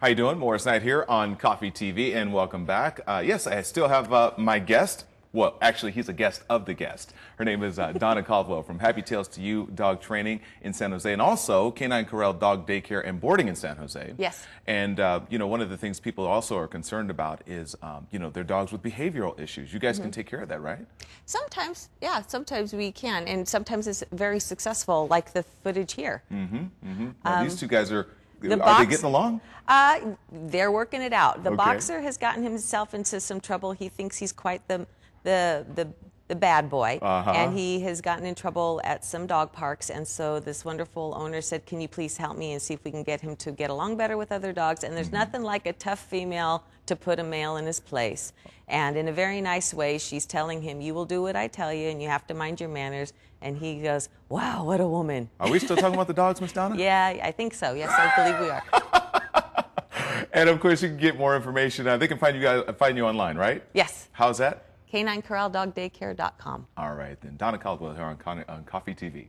How you doing? Morris Knight here on KOFY TV, and welcome back. Uh, yes, I still have uh, my guest. Well, actually, he's a guest of the guest. Her name is uh, Dawna Caldwell from Happy Tails to You Dog Training in San Jose, and also Canine Corral Dog Daycare and Boarding in San Jose. Yes. And uh, you know, one of the things people also are concerned about is, um, you know, their dogs with behavioral issues. You guys Mm-hmm. can take care of that, right? Sometimes, yeah, sometimes we can, and sometimes it's very successful, like the footage here. Now, these two guys are. The are box- they getting along? Uh, they're working it out. The Okay. boxer has gotten himself into some trouble. He thinks he's quite the the the, the bad boy, Uh-huh. and he has gotten in trouble at some dog parks. And so this wonderful owner said, "Can you please help me and see if we can get him to get along better with other dogs?" And there's Mm-hmm. nothing like a tough female to put a male in his place. And in a very nice way, she's telling him, "You will do what I tell you, and you have to mind your manners." And he goes, "Wow, what a woman!" Are we still talking about the dogs, Miss Dawna? Yeah, I think so. Yes, I believe we are. And of course, you can get more information. Uh, they can find you guys, find you online, right? Yes. How's that? CanineCorralDogDaycare.com. All right, then. Dawna Caldwell here on, Con- on KOFY TV.